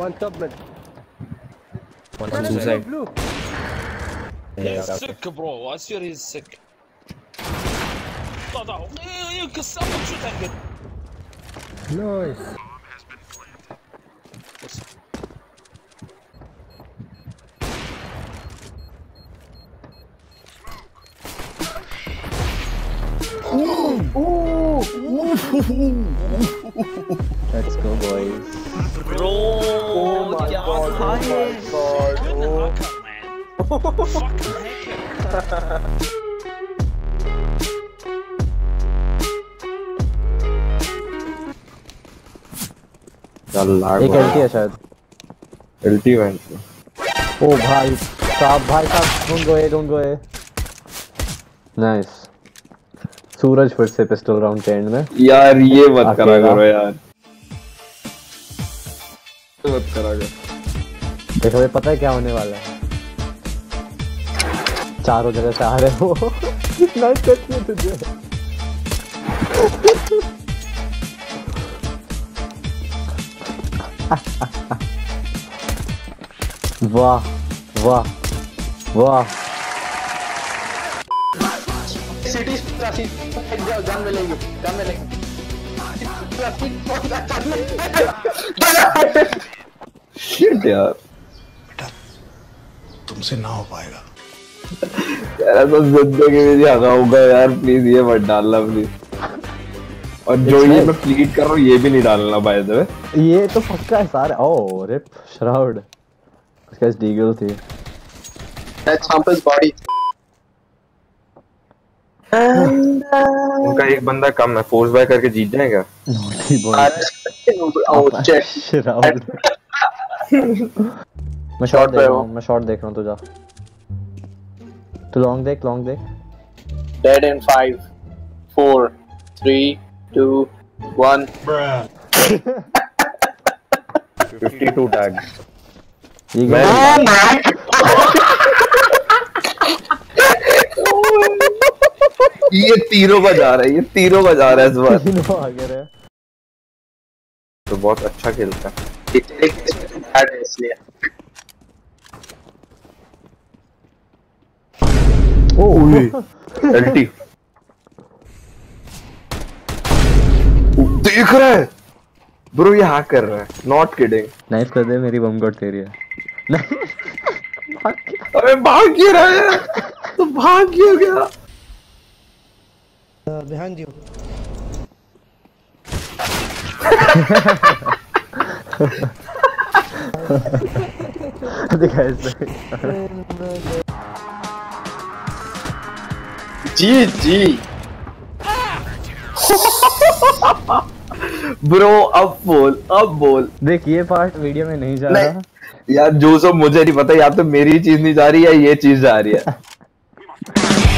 One top mid. One top. Blue. He's sick, bro. I swear he's sick. No. You can shoot. Nice. Let's go, boys. god, oh my god, oh. एक LT है शायद। LT van ओ भाई साहब भाई साहब ढूंढ गए ढूंढ गए। नाइस सूरज फिर से पिस्टल राउंड के एंड में। यार ये मत करा करो यार। मत करा देखो भाई पता है क्या होने वाला है चारों जगह से आ रहे हो नाइस टच तुझे वाह वाह वाह सिटी जान मिलेगी जान मिलेगी शिट यार। तुमसे ना हो पाएगा। यार ऐसा ज़िंदगी में नहीं होगा यार प्लीज़ ये मत डालना प्लीज़ और जो ये. मैं प्लीड कर रहा हूँ ये भी नहीं डालना बाय द वे ये तो पक्का है सारे। ओ रिप श्राउड उसका डीगल थी। That's Hampus body. उनका एक बंदा कम है फोर्स बाय करके जीत जाएगा? नॉटी मैं शॉट देख रहा हो। मैं शॉट देख रहा हूँ तू जा। तू लॉन्ग देख लॉन्ग देख। Dead in five, four, three, two, one. 52 tag ये मैं ये तीरों का जा रहा है ये तीरों का जा रहा है इस बार। तीनों आगे रहे तो बहुत अच्छा खेलता है। bad इसलिए. ओ एलटी देख रहा है। ब्रो ये हैक कर रहा है। नॉट किडिंग नाइफ कर दे मेरी बम गॉड तेरी है। नहीं अबे भाग क्यों रहा है? तो भाग क्यों गया? Uh, behind you. दिखा इसने जी जी. ब्रो अब बोल अब बोल देख ये पार्ट वीडियो में नहीं जा। रहा यार जो सब मुझे नहीं पता या तो मेरी चीज़ नहीं जा रही है ये चीज़ जा रही है